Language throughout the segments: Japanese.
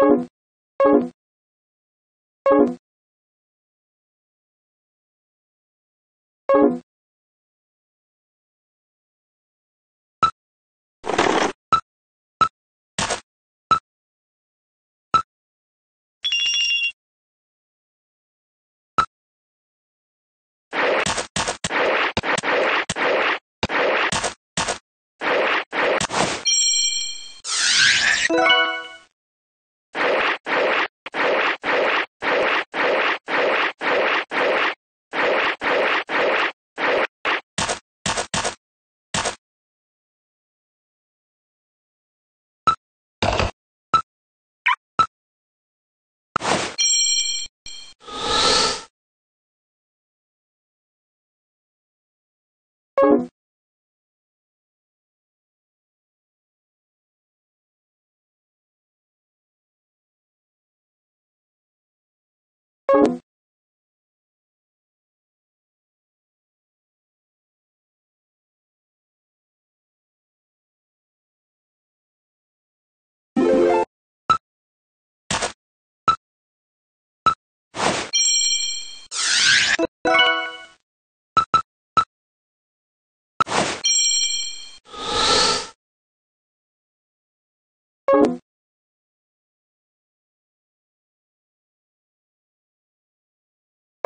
you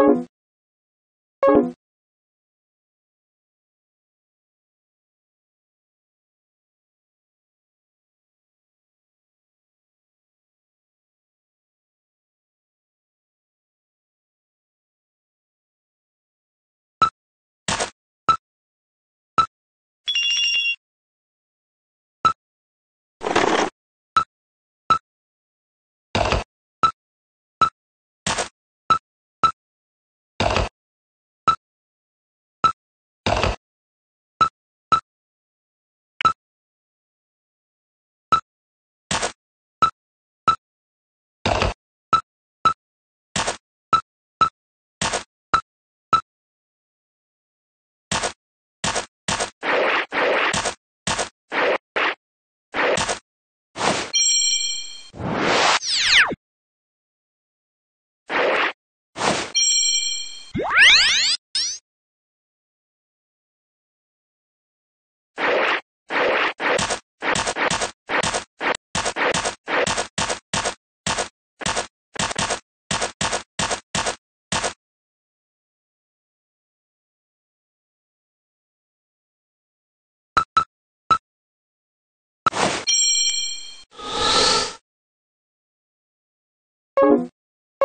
あっ!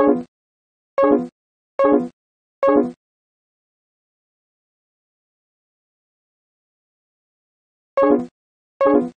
Thank you.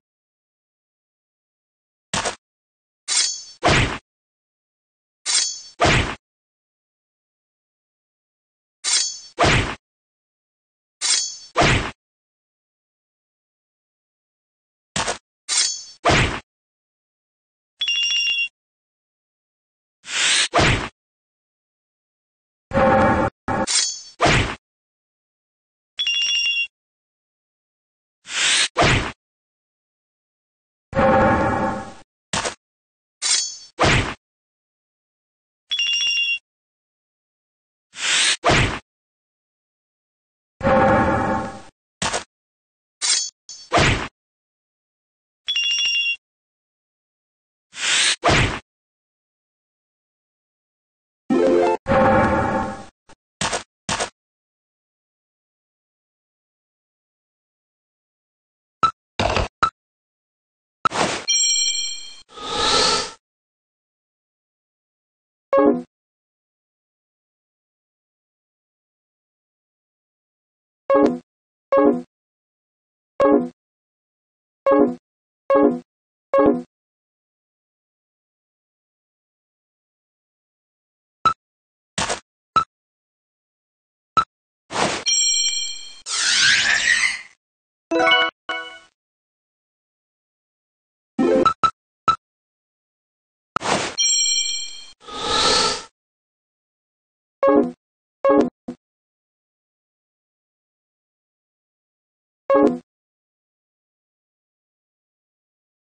you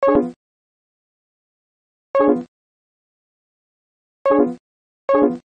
Thank you.